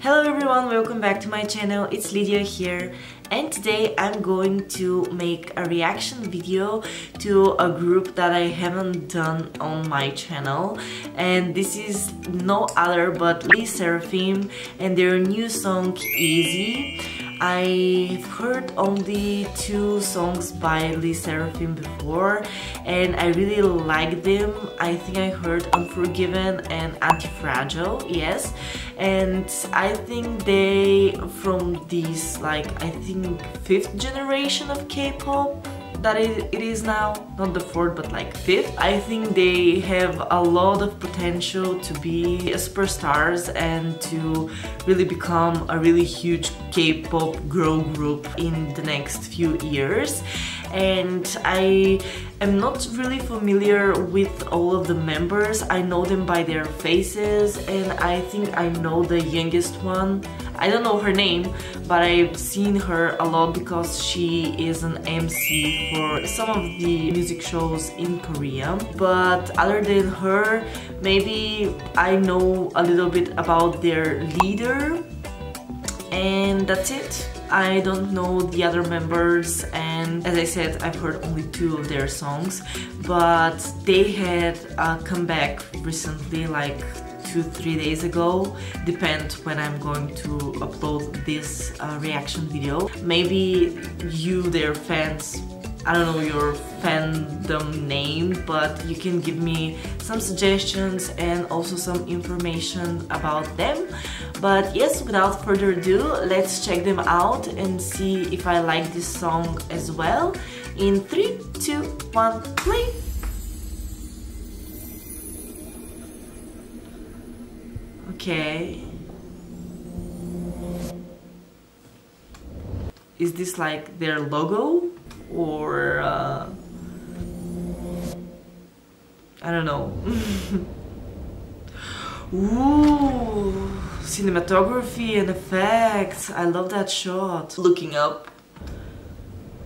Hello everyone, welcome back to my channel, it's Lydia here. And today I'm going to make a reaction video to a group that I haven't done on my channel. And this is no other but LE SSERAFIM and their new song Easy. I've heard only two songs by LE SSERAFIM before and I really like them. I think I heard Unforgiven and Anti-Fragile, yes. And I think they from this like I think fifth generation of K-pop that it, is now, not the fourth but like fifth. I think they have a lot of potential to be superstars and to really become a really huge K-pop girl group in the next few years and I am not really familiar with all of the members. I know them by their faces and I think I know the youngest one. I don't know her name, but I've seen her a lot because she is an MC for some of the music shows in Korea. But other than her, maybe I know a little bit about their leader and that's it. I don't know the other members and as I said I've heard only two of their songs but they had a comeback recently like two three days ago depend when I'm going to upload this uh, reaction video maybe you their fans I don't know your fandom name, but you can give me some suggestions and also some information about them. But yes, without further ado, let's check them out and see if I like this song as well. In 3, 2, 1, play! Okay. Is this like their logo? or uh, I don't know. Ooh, cinematography and effects. I love that shot. Looking up.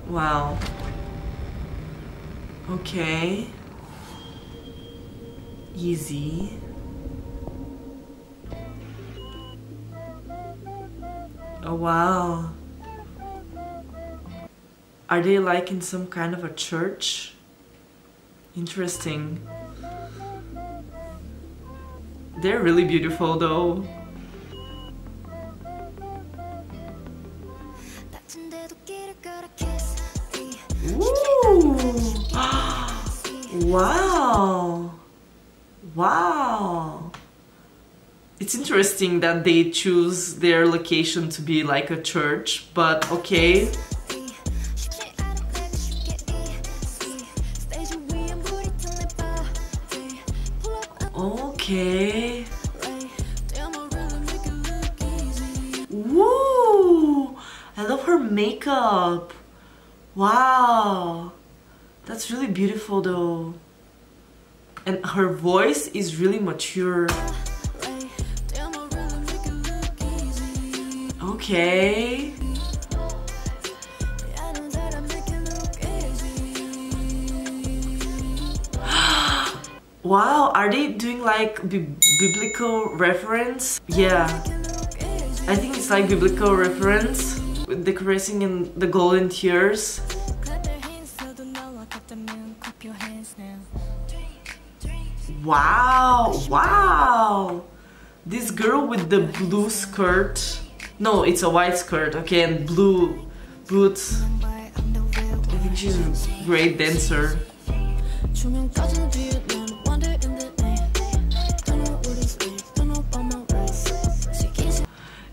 Wow. Okay. Easy. Oh wow. Are they like in some kind of a church? Interesting. They're really beautiful though. It's interesting that they choose their location to be like a church, but okay. Okay. Woo! I love her makeup. Wow. That's really beautiful though. And her voice is really mature. Okay. Wow, are they doing like biblical reference? Yeah, I think it's like biblical reference with decorating in the golden tears. Wow, wow! This girl with the blue skirt. No, it's a white skirt, okay, and blue boots. I think she's a great dancer.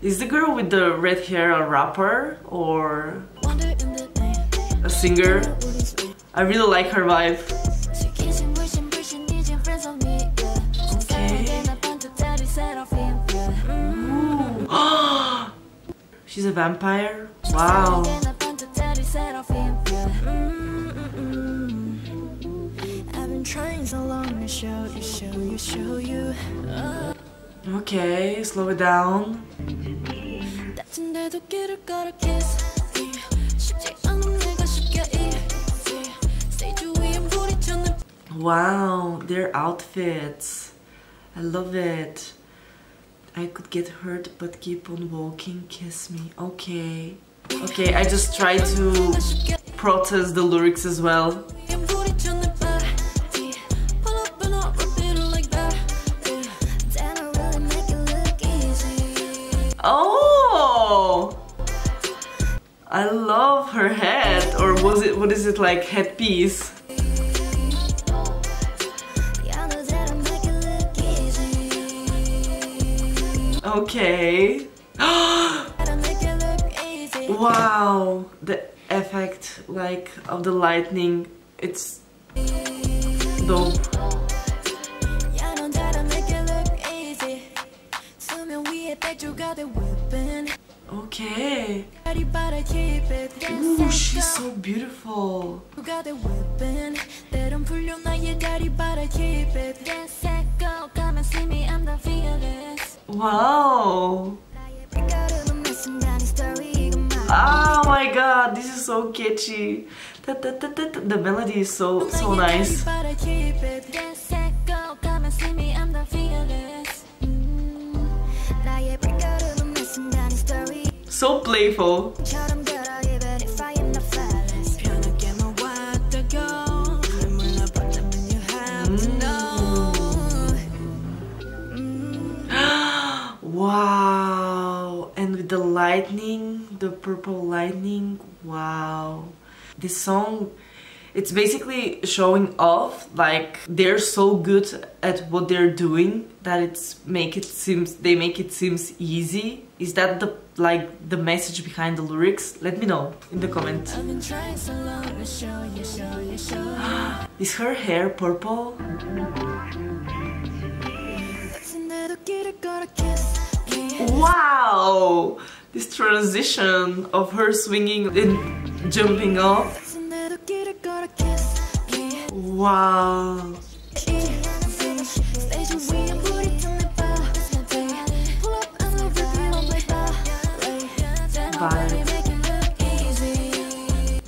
Is the girl with the red hair a rapper or a singer? I really like her vibe. She's a vampire? Wow. Okay, slow it down. Wow, their outfits. I love it. I could get hurt but keep on walking, kiss me. Okay. Okay, I just try to protest the lyrics as well. Oh! I love her head, or was it, what is it like, headpiece? Okay. wow, the effect like of the lightning, it's dope. Okay. Ooh, she's so beautiful. Wow. Oh my god, this is so catchy. The melody is so so nice. So playful. Lightning, the purple lightning, wow. This song, it's basically showing off like they're so good at what they're doing that it's make it seems they make it seems easy. Is that the like the message behind the lyrics? Let me know in the comment. Is her hair purple? Wow! This transition of her swinging and jumping off. Wow!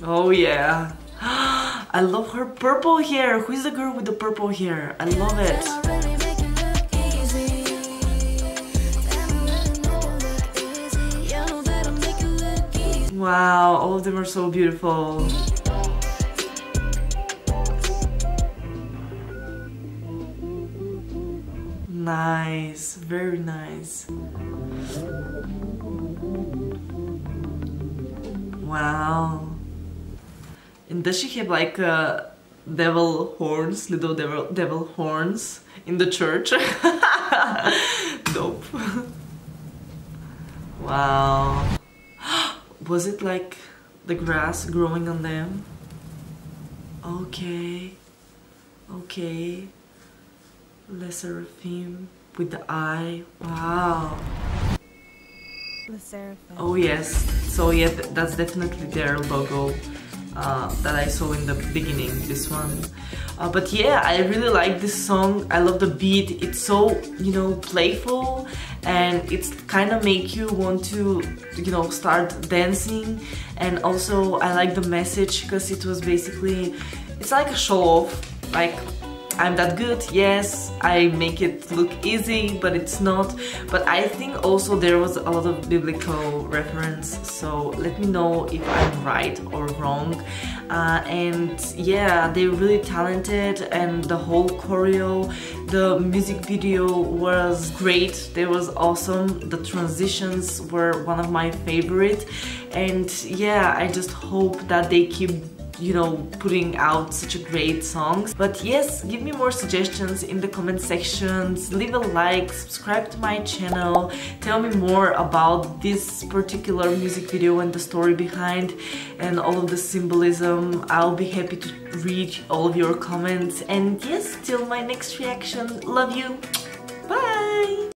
Oh yeah! I love her purple hair! Who is the girl with the purple hair? I love it! Wow, all of them are so beautiful. Nice, very nice. Wow. And does she have like uh, devil horns, little devil, devil horns in the church? Dope. wow was it like the grass growing on them? Okay, okay. LE SSERAFIM with the eye. Wow. Oh yes. So yeah, that's definitely their logo uh, that I saw in the beginning. This one. Uh, but yeah, I really like this song. I love the beat. It's so, you know, playful and it's kind of make you want to, you know, start dancing. And also I like the message because it was basically, it's like a show off. Like I'm that good, yes, I make it look easy, but it's not. But I think also there was a lot of biblical reference, so let me know if I'm right or wrong. Uh, and yeah, they're really talented and the whole choreo, the music video was great, they was awesome, the transitions were one of my favorite. And yeah, I just hope that they keep you know, putting out such a great songs. But yes, give me more suggestions in the comment sections, leave a like, subscribe to my channel, tell me more about this particular music video and the story behind and all of the symbolism. I'll be happy to read all of your comments and yes, till my next reaction, love you, bye!